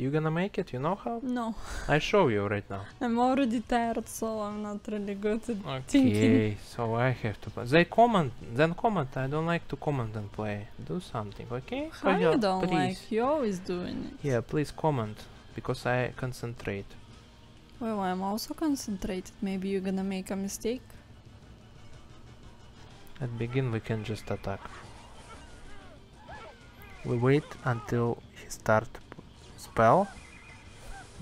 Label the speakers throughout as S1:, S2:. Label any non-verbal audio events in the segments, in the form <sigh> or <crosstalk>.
S1: You gonna make it? You know how?
S2: No,
S1: I show you right now. <laughs>
S2: I'm already tired, so I'm not really good at
S1: Okay,
S2: thinking.
S1: so I have to play. They comment, then comment. I don't like to comment and play. Do something, okay?
S2: How you don't
S1: please.
S2: like? You always doing it.
S1: Yeah, please comment because I concentrate.
S2: Well, I'm also concentrated. Maybe you're gonna make a mistake.
S1: At begin we can just attack. We wait until he start spell.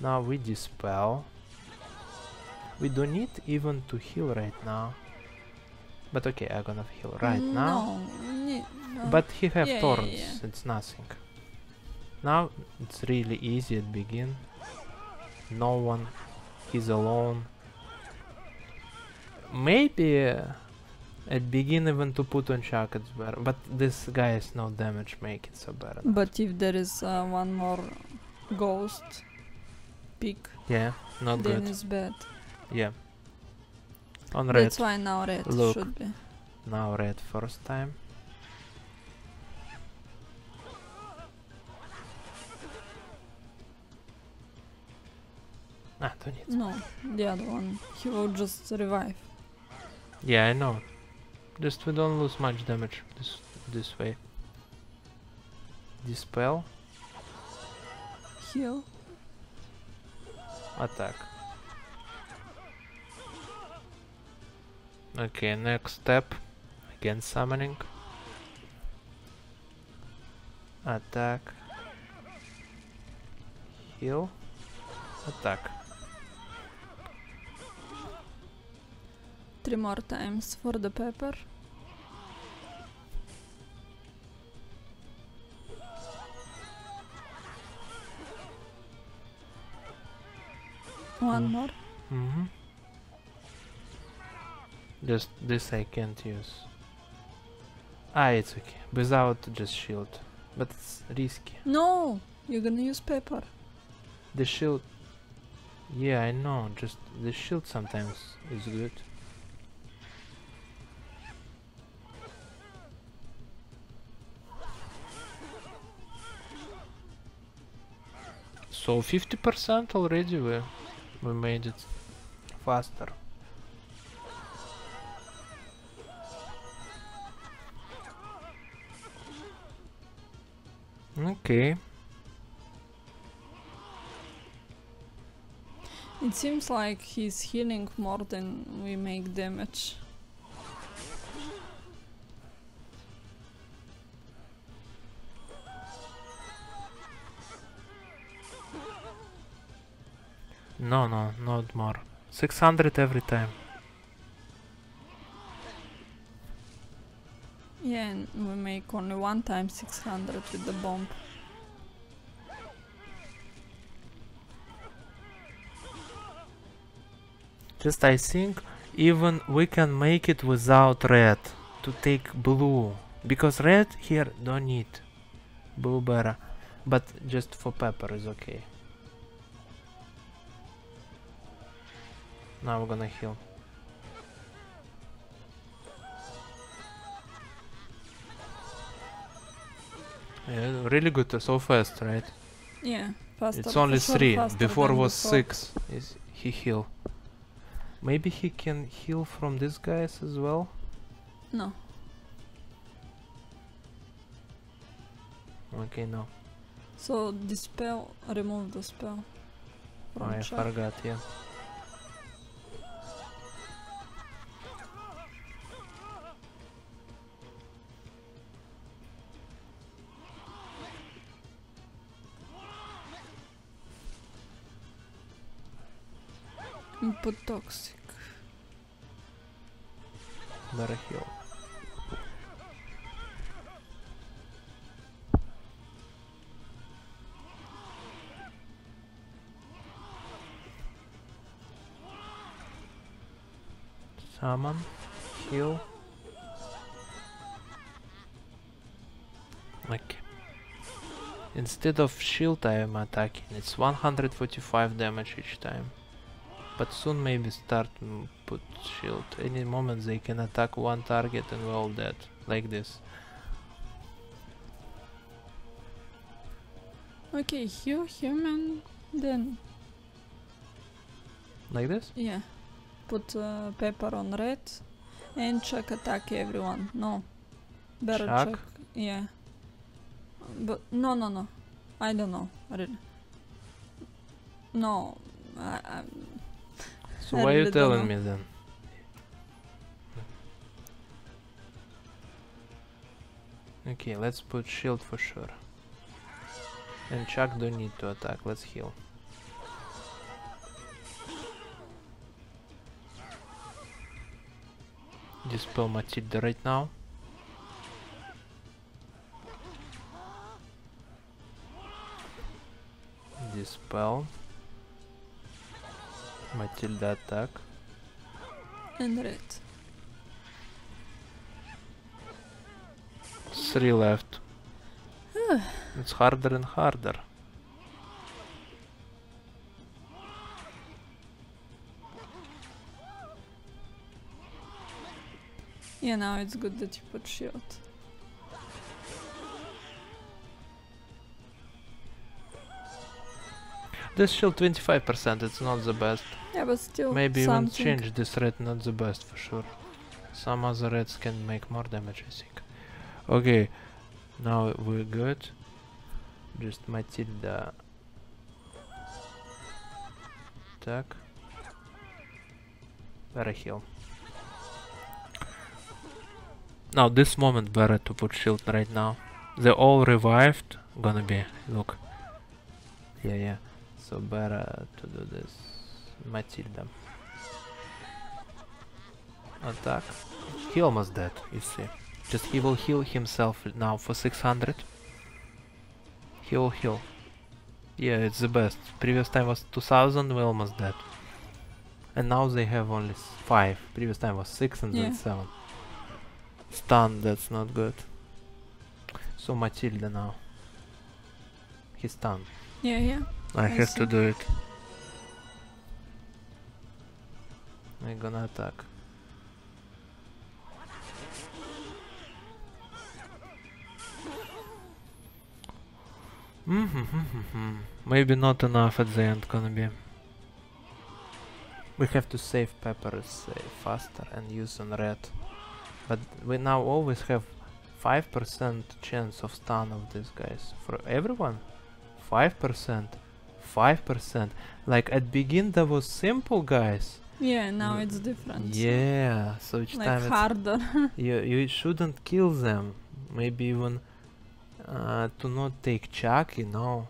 S1: Now we dispel. We don't need even to heal right now. But okay, I'm gonna heal right now.
S2: No, ne- no.
S1: But he have
S2: yeah, yeah,
S1: thorns,
S2: yeah.
S1: it's nothing. Now it's really easy at begin. No one, he's alone. Maybe uh, at begin even to put on shock it's better, but this guy is no damage make it so better.
S2: But if there is uh, one more ghost pick,
S1: yeah, not
S2: then
S1: good.
S2: it's bad.
S1: Yeah. On red,
S2: That's why now red
S1: Look.
S2: should be.
S1: now red first time. Ah, don't need
S2: No, the other one. He will just revive.
S1: Yeah, I know. Just we don't lose much damage this this way. Dispel,
S2: Heal.
S1: attack. Okay, next step. Again summoning. Attack. Heal. Attack.
S2: Three more times for the pepper. One
S1: Mm.
S2: more.
S1: Mm-hmm. Just this I can't use. Ah, it's okay. Without just shield. But it's risky.
S2: No! You're gonna use pepper.
S1: The shield. Yeah, I know. Just the shield sometimes is good. So 50% already we we made it faster. Okay.
S2: It seems like he's healing more than we make damage.
S1: No, no, not more. 600 every time.
S2: Yeah, and we make only one time 600 with the bomb.
S1: Just I think even we can make it without red to take blue because red here don't need blue better but just for pepper is okay now we're gonna heal yeah really good so fast right
S2: Yeah, faster.
S1: it's only
S2: sure
S1: three before was
S2: before.
S1: six is he heal maybe he can heal from these guys as well
S2: No,
S1: okay no
S2: so dispel, remove the spell.
S1: Oh,
S2: from
S1: I
S2: chat.
S1: forgot, yeah.
S2: Input toxic.
S1: Better heal. Summon, heal. Okay. Instead of shield I am attacking, it's 145 damage each time. But soon maybe start mm, put shield. Any moment they can attack one target and we're all dead. Like this.
S2: Okay, heal human, then
S1: Like this?
S2: yeah, put uh, pepper on red, and check attack everyone. No, better
S1: Chuck?
S2: check. Yeah, but no, no, no. I don't know. Really. No, I, I,
S1: So why are you telling me then? Okay, let's put shield for sure. And Chuck don't need to attack, let's heal. Dispel Matilda right now. Dispel. Matilda attack.
S2: and red.
S1: Three left. <sighs> it's harder and harder.
S2: Yeah, now it's good that you put shield.
S1: This shield 25%, it's not the best.
S2: Yeah, but still
S1: Maybe even change this red, not the best for sure. Some other reds can make more damage, I think. Okay, now we're good. Just Matilda. Attack. Better heal. Now this moment better to put shield right now. They all revived. Gonna be look. Yeah, yeah. So better to do this. Matilda. Attack. He almost dead, you see. Just he will heal himself now for 600. He will heal. Yeah, it's the best. Previous time was 2000, we almost dead. And now they have only 5. Previous time was 6 and
S2: Yeah.
S1: then 7. Stun, that's not good. So Matilda now. He's stunned.
S2: Yeah, yeah.
S1: I,
S2: I
S1: have to do it. I'm gonna attack. Mm-hmm. Maybe not enough at the end gonna be. We have to save peppers uh, faster and use on red. But we now always have 5% chance of stun of these guys. For everyone? 5%? 5%? Like at begin that was simple guys.
S2: Yeah, now
S1: Mm,
S2: it's different.
S1: Yeah, so each
S2: Like
S1: time it's
S2: harder. <laughs>
S1: you you shouldn't kill them. Maybe even uh, to not take Chuck, you know.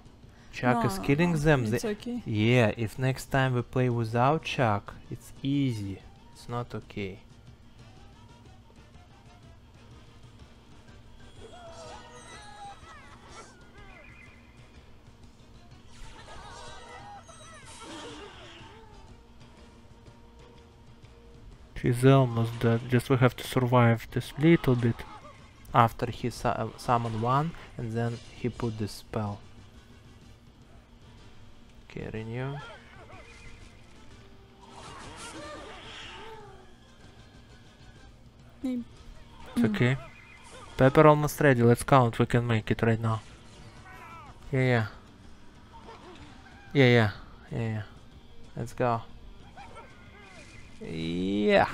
S1: Chuck is killing
S2: no,
S1: them.
S2: It's
S1: They-
S2: okay.
S1: yeah, if next time we play without Chuck, it's easy. It's not okay. She's almost dead. Just we have to survive this little bit. After he su summoned one, and then he put this spell. Okay, renew. It's okay. Pepper almost ready. Let's count. We can make it right now. Yeah, yeah. Yeah, yeah. Yeah, yeah. Let's go. Yeah.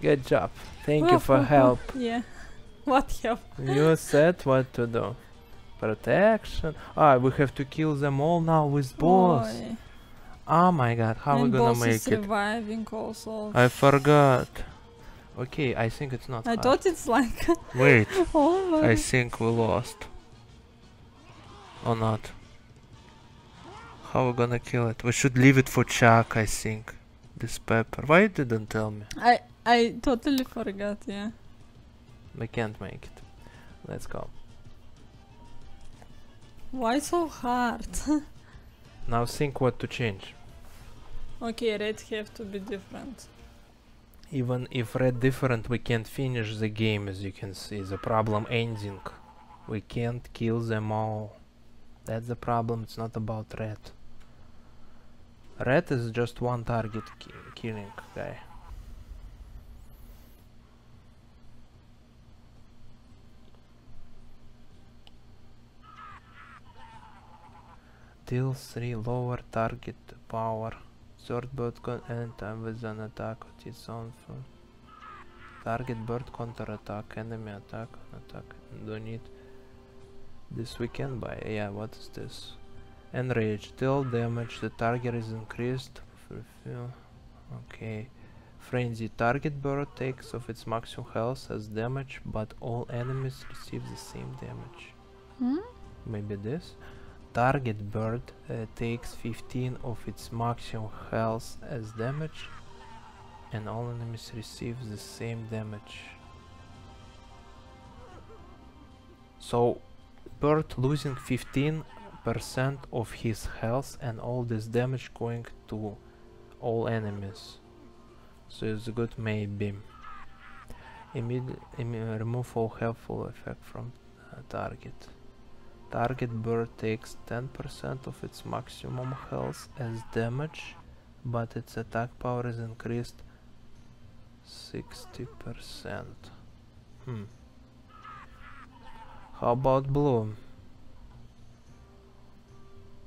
S1: Good job. Thank you for help.
S2: Yeah. <laughs> What help?
S1: You said what to do. Protection. Ah, we have to kill them all now with boss.
S2: Oi.
S1: Oh my god, how are
S2: we
S1: gonna make
S2: is
S1: it?
S2: reviving also.
S1: I forgot. Okay, I think it's not
S2: I
S1: hard.
S2: thought it's like <laughs>
S1: Wait,
S2: over.
S1: I think we lost. Or not. How are we gonna kill it? We should leave it for Chuck, I think. This pepper. Why you didn't tell me?
S2: I I totally forgot. Yeah.
S1: We can't make it. Let's go.
S2: Why so hard? <laughs>
S1: Now think what to change.
S2: okay, red have to be different.
S1: Even if red different, we can't finish the game as you can see. The problem ending. We can't kill them all. That's the problem, it's not about red. Red is just one target ki killing guy. Deal 3 lower target power. Third bird con anytime with an attack with its own food. Target bird counter attack, enemy attack, attack. Don't need this we can buy. Yeah, what is this? Enrage. Deal damage. The target is increased. Okay. Frenzy. Target bird takes of its maximum health as damage, but all enemies receive the same damage.
S2: Hmm?
S1: Maybe this. Target bird uh, takes 15 of its maximum health as damage, and all enemies receive the same damage. So, bird losing 15% of his health and all this damage going to all enemies. So it's good maybe. Immediate remove all helpful effect from uh, target. Target bird takes 10% of its maximum health as damage, but its attack power is increased 60%. Hmm. How about blue?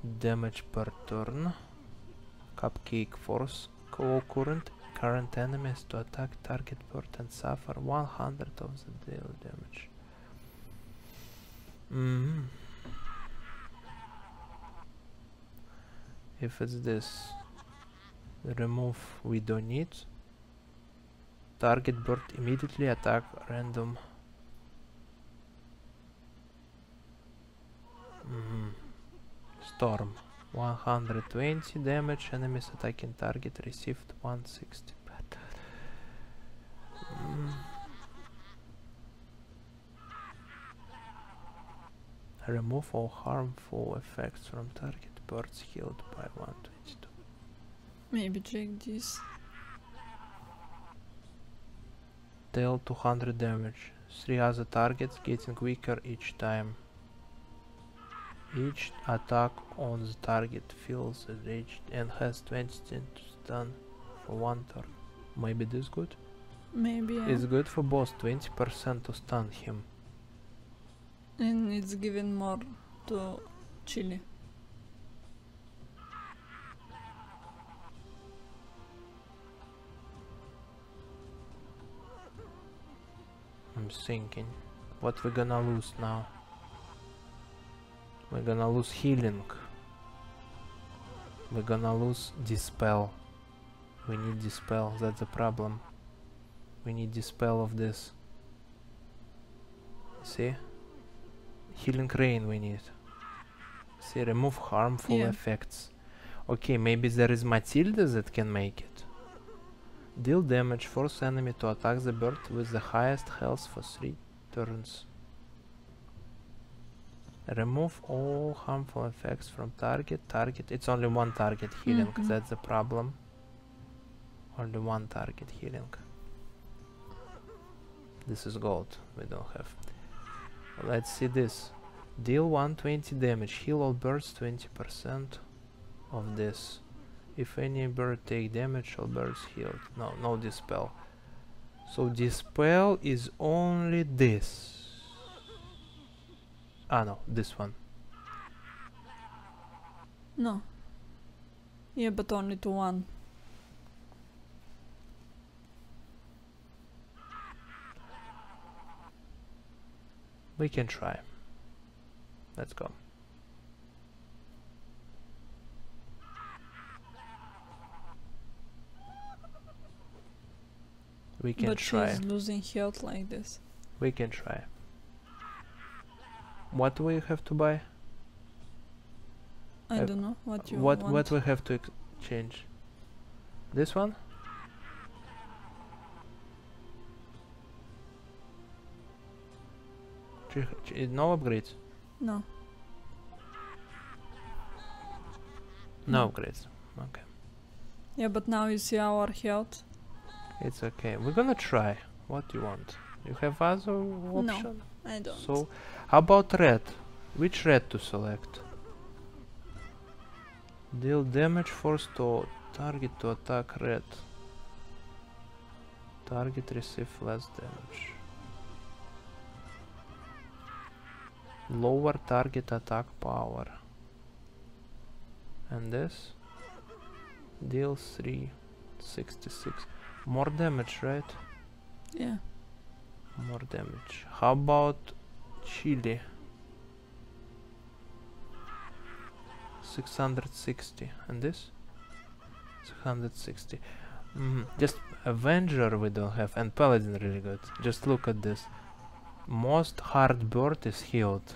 S1: Damage per turn. Cupcake force co current enemies to attack target bird and suffer 100 of the daily damage. Mm. If it's this, remove we don't need. Target bird immediately attack random. Storm. 120 damage, enemies attacking target received 160. But, mm. Remove all harmful effects from target birds healed by 122.
S2: Maybe check this.
S1: Deal 200 damage. Three other targets getting weaker each time. Each attack on the target feels enraged and has 20 to stun for one turn. Maybe this good?
S2: Maybe. yeah.
S1: It's good for boss, 20% to stun him.
S2: And it's given more to Chili.
S1: I'm thinking, what we're gonna lose now? We're gonna lose healing. We're gonna lose dispel. We need dispel, that's the problem. We need dispel of this. See? Healing rain we need. See, remove harmful
S2: Yeah.
S1: effects. Okay, maybe there is Matilda that can make it. Deal damage, force enemy to attack the bird with the highest health for 3 turns. Remove all harmful effects from target. Target, it's only one target healing,
S2: Mhm.
S1: that's the problem. Only one target healing. This is gold, we don't have. Let's see this. Deal 120 damage, heal all birds 20% of this. If any bird take damage, all birds healed. No, no dispel. So dispel is only this. Ah no, this one.
S2: No. Yeah, but only to one.
S1: We can try. Let's go. We can
S2: but
S1: try.
S2: she's losing health like this.
S1: We can try. What do we have to buy?
S2: I
S1: Uh,
S2: don't know what you
S1: what
S2: want.
S1: what we have to exchange? This one? No upgrades.
S2: No.
S1: No
S2: No.
S1: upgrades. Okay,
S2: Yeah, but now you see our health.
S1: it's okay. We're gonna try. What do you want? You have other option?
S2: I don't.
S1: So, how about red? Which red to select? Deal damage force to target to attack red. Target receive less damage. Lower target attack power. And this deals 366. More damage, right?
S2: Yeah.
S1: More damage. How about Chili? 660. And this? 660. Mm, just Avenger we don't have, and Paladin really good. Just look at this. Most hard bird is healed.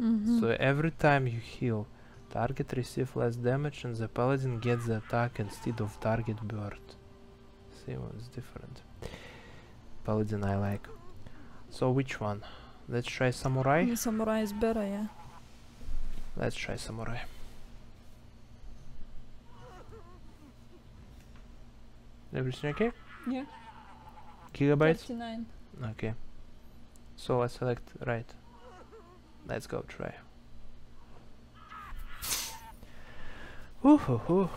S2: Mm-hmm.
S1: So every time you heal, target receive less damage and the paladin gets the attack instead of target bird. See what's different. Paladin I like. So which one? Let's try samurai.
S2: The samurai is better, yeah.
S1: Let's try samurai. Everything okay?
S2: Yeah.
S1: Gigabytes?
S2: 39.
S1: Okay. So I select right. Let's go try. Ooh hoo hoo.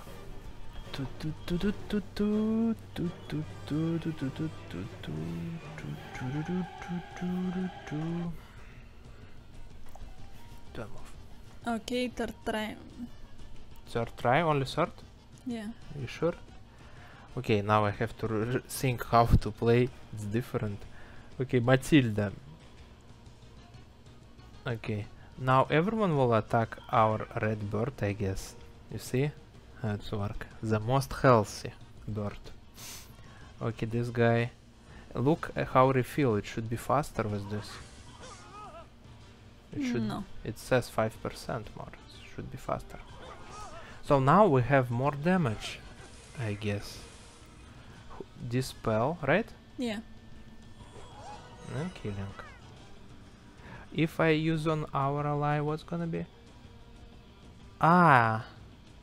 S2: Okay, third try.
S1: Third try, only third?
S2: Yeah.
S1: Are you sure? Okay, now I have to think how to play. It's different. Okay, Matilda. Okay, now everyone will attack our red bird, I guess. You see? How it's work? The most healthy bird. Okay, this guy. Look how refill. It should be faster with this. It should.
S2: No.
S1: It says five percent more. It should be faster. So now we have more damage, I guess. Dispel, right?
S2: Yeah.
S1: And killing. If I use on our ally, what's gonna be? Ah,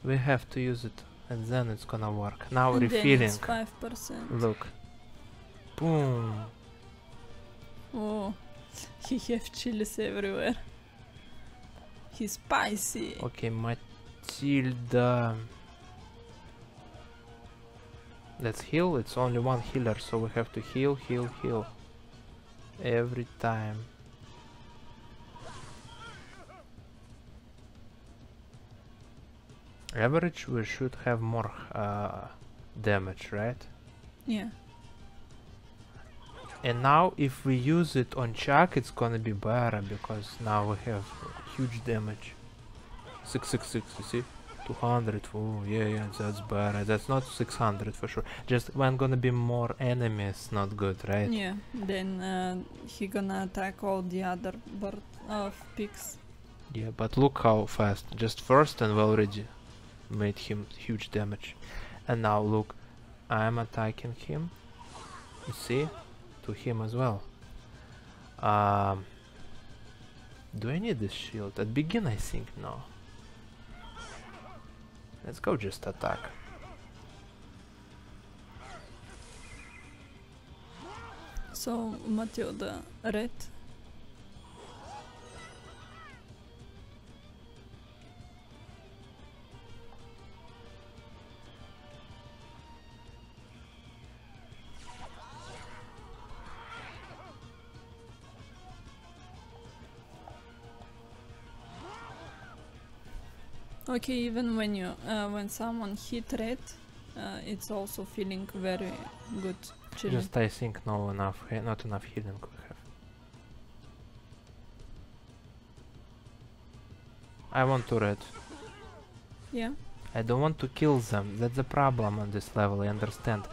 S1: we have to use it, and then it's gonna work. Now
S2: and
S1: refilling.
S2: it's 5%.
S1: Look. Boom.
S2: Oh, he have chilies everywhere. He's spicy.
S1: Okay, Matilda. Let's heal. It's only one healer, so we have to heal, heal, heal. Every time. Average, we should have more uh, damage, right?
S2: Yeah.
S1: And now, if we use it on Chuck, it's gonna be better because now we have huge damage. 666, you see? 200, oh yeah, yeah, that's better. That's not 600 for sure. Just when gonna be more enemies, not good, right?
S2: Yeah. Then uh, he gonna attack all the other bird of pigs.
S1: Yeah, but look how fast. Just first and we already made him huge damage. And now look, I'm attacking him. You see? To him as well. Um, do I need this shield? At begin I think no. Let's go just attack.
S2: So Matilda red. Okay, even when you uh, when someone hit red, uh, it's also feeling very good.
S1: Just I think no enough, not enough healing we have. I want to red.
S2: yeah.
S1: I don't want to kill them. That's the problem on this level, I understand.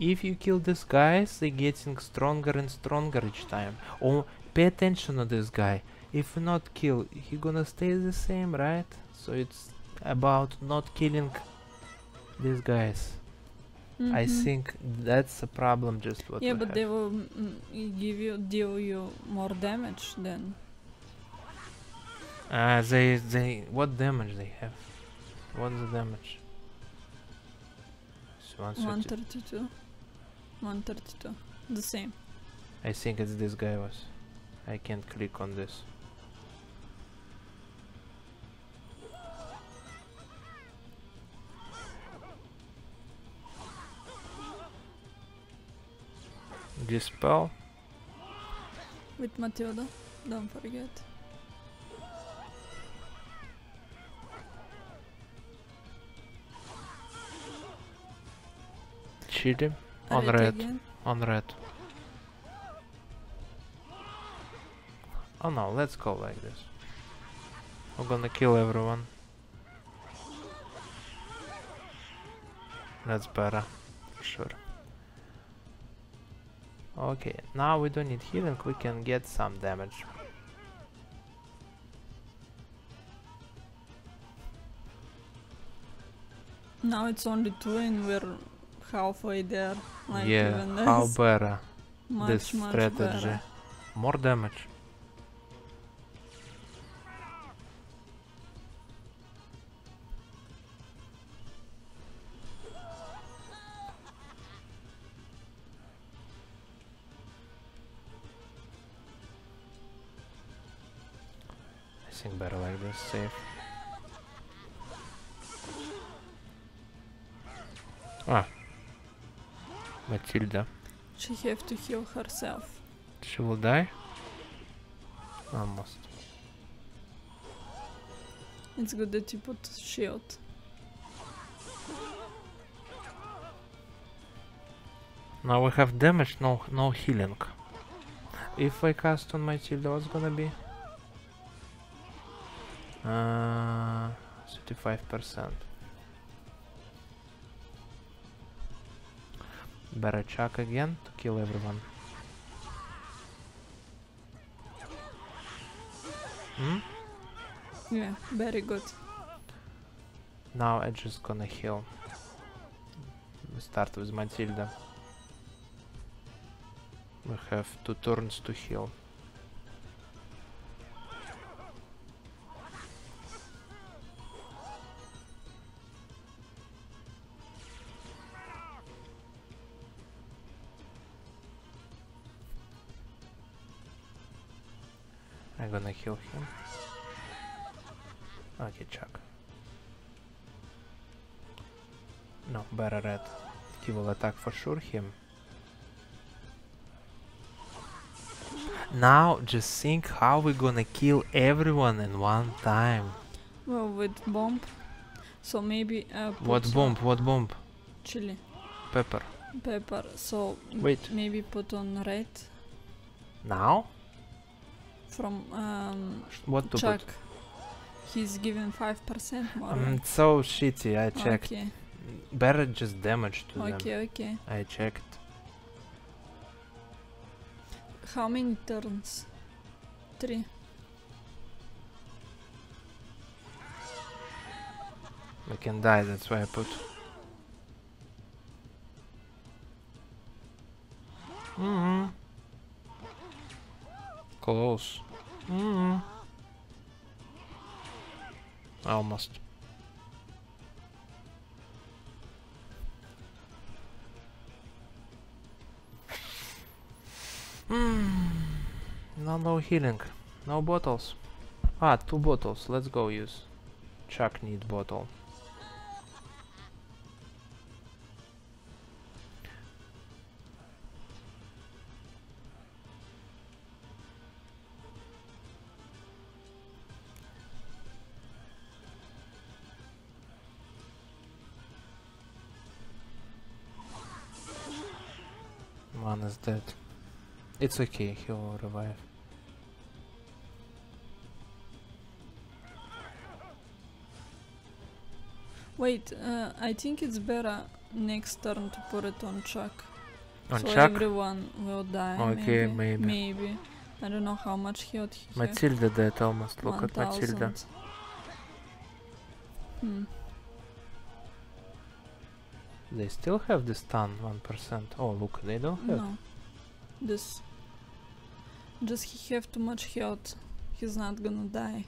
S1: If you kill these guys, they're getting stronger and stronger each time. Oh, pay attention to this guy. If not kill, he gonna stay the same, right? So it's about not killing these guys. I
S2: Mhm.
S1: think that's a problem just what
S2: Yeah, but
S1: have.
S2: they will mm, mm, give you deal you more damage then.
S1: Uh, they, they, what damage they have? What's the damage? So
S2: 132. 132. The same.
S1: I think it's this guy was. I can't click on this. this spell.
S2: With Matilda, don't forget.
S1: Cheat him? On red.
S2: red. red.
S1: On red. Oh no, let's go like this. We're gonna kill everyone. That's better, for sure. Okay, now we don't need healing, we can get some damage.
S2: Now it's only two and we're halfway there. Like
S1: yeah,
S2: even <laughs>
S1: how better
S2: much,
S1: this
S2: much
S1: strategy?
S2: better.
S1: More damage. Safe. Ah. Matilda.
S2: She have to heal herself.
S1: She will die? Almost.
S2: It's good that you put shield.
S1: Now we have damage, no no healing. If I cast on Matilda, what's gonna be? Uh, 35%. Better chuck again to kill everyone. Hmm?
S2: Yeah, very good.
S1: Now I'm just gonna heal. We start with Matilda. We have two turns to heal. Gonna heal him. Okay, Chuck. No, better red. He will attack for sure him. Now just think how we're gonna kill everyone in one time.
S2: Well, with bomb. So maybe uh,
S1: What bomb? What bomb?
S2: chili
S1: Pepper.
S2: pepper. So
S1: Wait.
S2: maybe put on red
S1: Now?
S2: From um,
S1: What to
S2: Chuck. He's given five percent more.
S1: Um, it's so shitty, I checked.
S2: Okay,
S1: Better just damage to them.
S2: okay, okay.
S1: I checked.
S2: How many turns? Three.
S1: We can die, that's why I put. Close. Mm-hmm. Almost. Mm. No, no healing. No bottles. Ah, two bottles. Let's go use. Chuck need bottle. One is dead. It's okay, he will revive.
S2: Wait, uh, I think it's better next turn to put it on Chuck.
S1: On
S2: so
S1: Chuck?
S2: everyone will die.
S1: Okay,
S2: maybe.
S1: maybe.
S2: Maybe. I don't know how much health he.
S1: Matilda dead almost. Look at
S2: 1000.
S1: Matilda.
S2: Hmm.
S1: They still have the stun 1%. Oh, look, they don't have.
S2: No. This. Just he have too much health. He's not gonna die.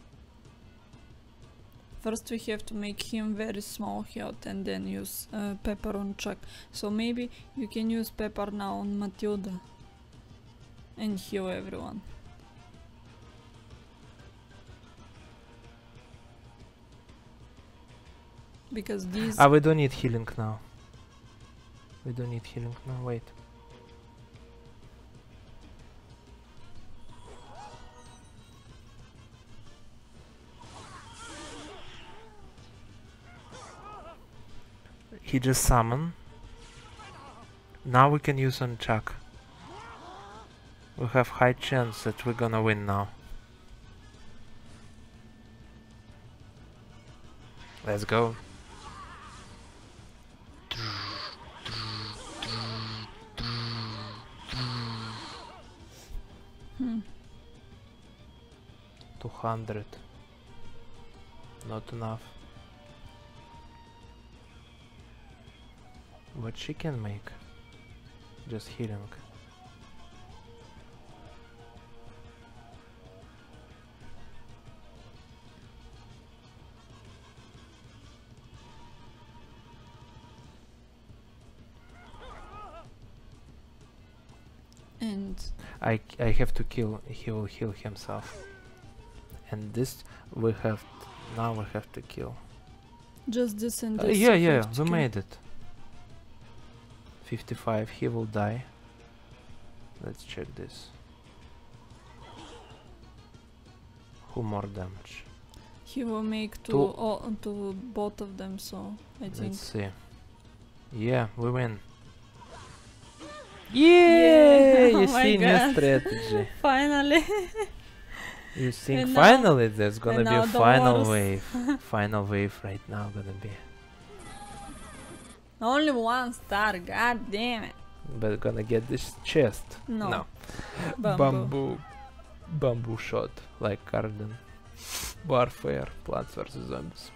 S2: First we have to make him very small health and then use uh, pepper on Chuck. So maybe you can use pepper now on Matilda. And heal everyone. Because these
S1: Ah, we don't need healing now. We don't need healing now. Wait. He just summon. Now we can use on Chuck. We have high chance that we're gonna win now. Let's go.
S2: Hmm.
S1: 200. Not enough. What she can make? Just healing. I, have to kill, he will heal himself. And this we have, now we have to kill.
S2: just this and
S1: Uh, yeah, yeah, we made it. 55, he will die. Let's check this. Who more damage?
S2: He will make to
S1: Two.
S2: all, to both of them, so I think.
S1: Let's see. Yeah, we win. Yeah, <laughs>
S2: Oh
S1: you see new
S2: God.
S1: strategy. <laughs>
S2: Finally.
S1: You think
S2: And now-
S1: finally there's gonna be a final wave. <laughs> final wave right now gonna be.
S2: Only one star. God damn it.
S1: But gonna get this chest.
S2: No.
S1: No.
S2: Bamboo.
S1: Bamboo. Bamboo shot like Garden. Warfare. Plants vs Zombies.